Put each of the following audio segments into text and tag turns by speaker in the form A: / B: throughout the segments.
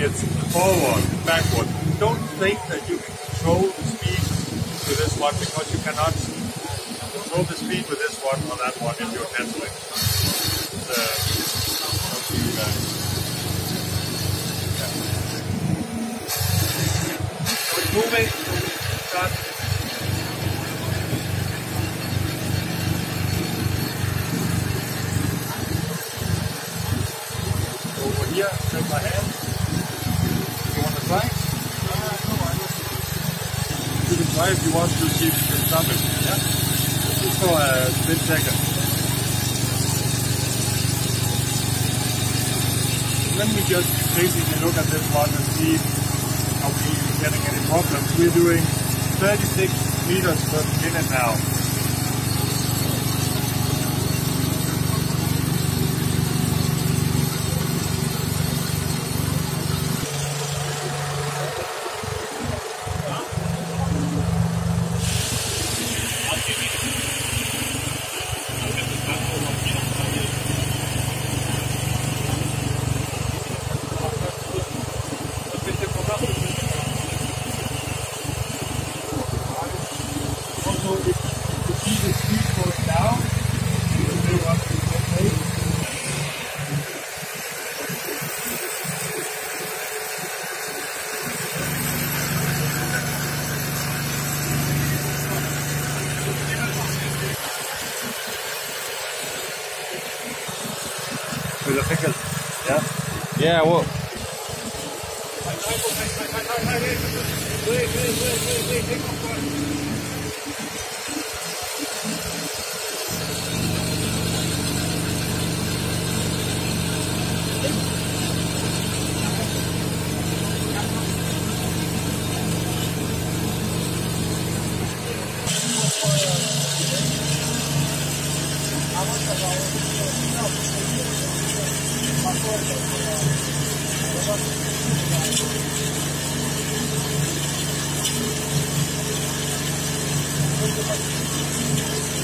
A: it's forward, backward. Don't think that you can control the speed with this one because you cannot control the speed with this one or that one if you're. Uh, so it's moving. Over here, take my hand. You want to try? You can try if you want to see if you can stop it. For a split second. Let me just basically look at this one and see are we are getting any problems. We're doing 36 meters per minute now. Also, if you see the speed goes down, you will go up to the pace. A pickle, yeah?
B: Yeah, well,
A: It's Thank you.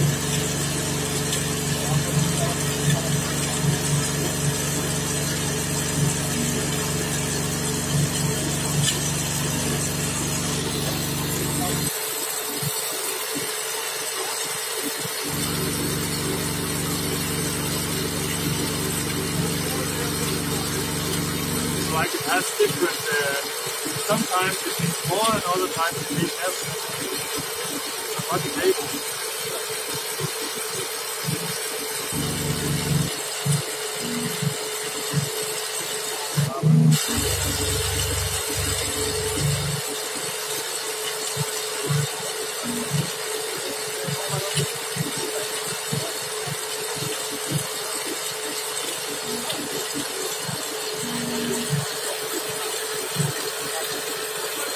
A: Has different, uh, sometimes it means more and other times less. It's a funny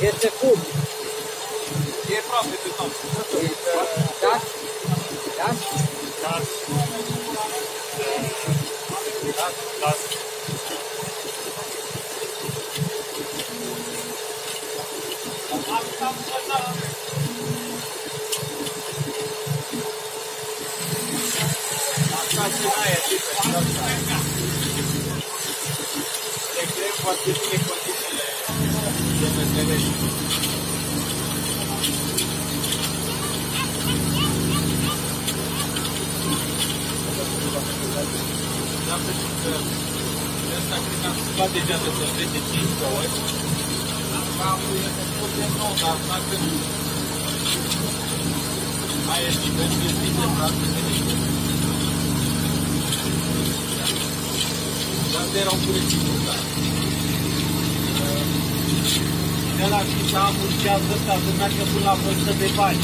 C: Este cub.
D: E aproape pe tot.
C: Gas? Gas?
A: Gas. Gas. Gas.
D: Le creăm foarte bine condițiile de meterești. Da, pentru că de asta cred că am schimbat deja de vreo 10-15 ori. Acum e un problem nou, dar dacă ai nivel de bine, frate, Dar era un curățit brutal. de la și să amurgează ăsta, să meargă până la vreo 100 de bani.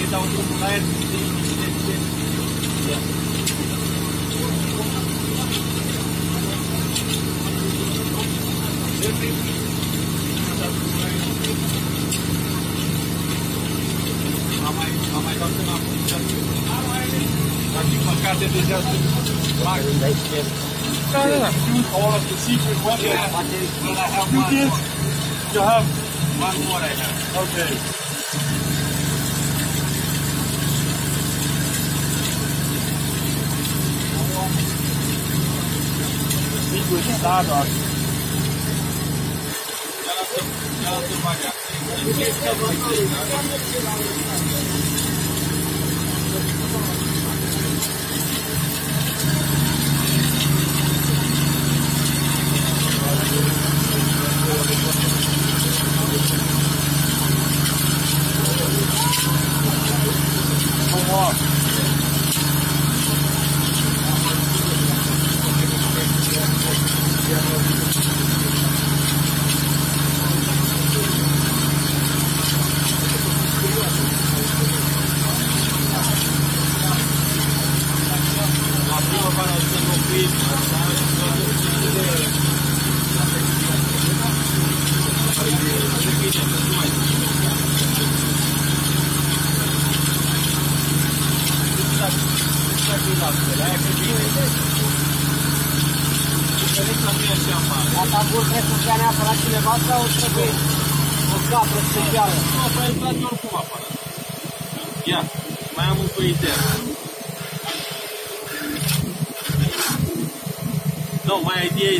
D: Îi dau drumul la el, de de de Am mai, am mai dat până acum, dar din păcate deja sunt mari.
A: No, no, no. All of the secret weapons.
D: Yeah, but I have
A: You
D: one
A: did.
D: more.
A: You have.
D: One more I have.
A: Okay. Secret Stardust.
D: Cealaltă, cealaltă variantă.
A: Come
C: Asta burse funcția neapărat?
D: Nu, a. Ia, mai am un cu idee. No, my idea